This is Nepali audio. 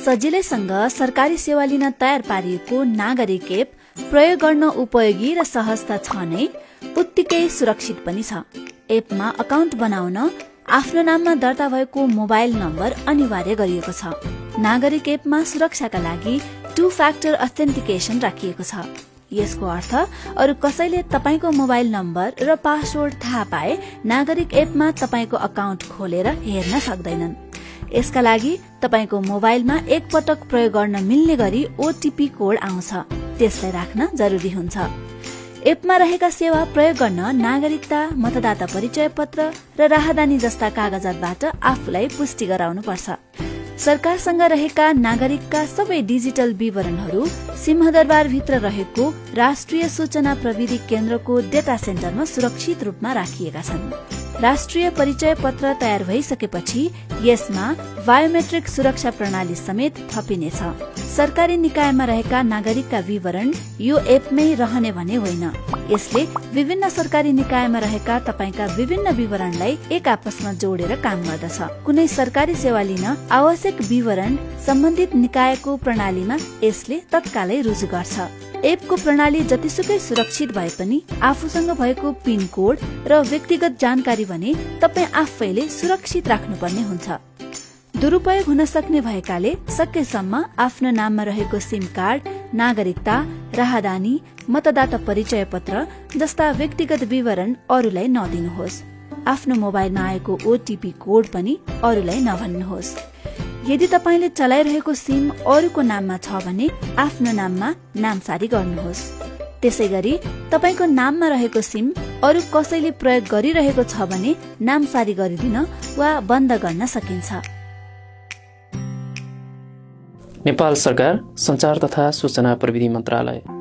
सजिलैसँग सरकारी सेवा लिन तयार पारिएको नागरिक एप प्रयोग गर्न उपयोगी र सहजता छ नै उत्तिकै सुरक्षित पनि छ। एपमा अकाउन्ट बनाउन आफ्नो नाममा दर्ता भएको मोबाइल नम्बर अनिवार्य गरिएको छ। नागरिक एपमा सुरक्षाका लागि टु फ्याक्टर अथेन्टिकेशन राखिएको छ। यसको अर्थ अरू कसैले तपाईँको मोबाइल नम्बर र पासवर्ड थाहा पाए नागरिक एपमा तपाईँको अकाउन्ट खोलेर हेर्न सक्दैनन्। यसका लागि तपाईँको मोबाइलमा एक पटक प्रयोग गर्न मिल्ने गरी ओटिपी कोड आउँछ। त्यसलाई राख्न जरुरी हुन्छ। एपमा रहेका सेवा प्रयोग गर्न नागरिकता मतदाता परिचय पत्र र राहदानी जस्ता कागजातबाट आफूलाई पुष्टि गराउनु पर्छ सरकारसँग रहेका नागरिकका सबै डिजिटल विवरणहरू सिंहदरबारभित्र रहेको राष्ट्रिय सूचना प्रविधि केन्द्रको डेटा सेन्टरमा सुरक्षित रूपमा राखिएका छन्। राष्ट्रिय परिचय पत्र तयार भइसकेपछि यसमा बायोमेट्रिक सुरक्षा प्रणाली समेत थपिनेछ। सरकारी निकायमा रहेका नागरिकका विवरण यो एपमै रहने भने होइन। यसले विभिन्न सरकारी निकायमा रहेका तपाईँका विभिन्न विवरणलाई एक आपसमा जोडेर काम गर्दछ। कुनै सरकारी सेवा लिन आवश्यक विवरण सम्बन्धित निकायको प्रणालीमा यसले तत्कालै रुजु गर्छ। एपको प्रणाली जतिसुकै सुरक्षित भए पनि आफूसँग भएको पिन कोड र व्यक्तिगत जानकारी भने तपाईँ आफैले सुरक्षित राख्नुपर्ने हुन्छ। दुरुपयोग हुन सक्ने भएकाले सकेसम्म आफ्नो नाममा रहेको सिम कार्ड नागरिकता राहदानी मतदाता परिचय पत्र जस्ता व्यक्तिगत विवरण अरूलाई नदिनुहोस्। आफ्नो मोबाइलमा आएको ओटिपी कोड पनि अरूलाई नभन्नुहोस्। यदि तपाईँले चलाइरहेको सिम अरूको नाममा छ भने आफ्नो नाममा नामसारी गर्नुहोस्। त्यसै गरी तपाईँको नाममा रहेको सिम अरू कसैले प्रयोग गरिरहेको छ भने नामसारी गरिदिन वा बन्द गर्न सकिन्छ। नेपाल सरकार सञ्चार तथा सूचना प्रविधि मन्त्रालय।